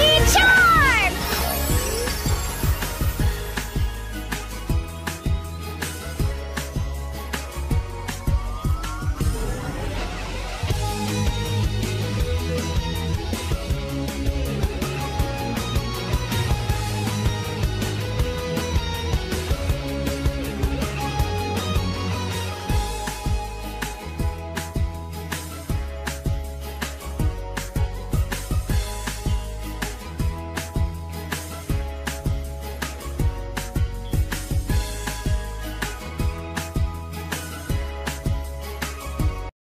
Teacher!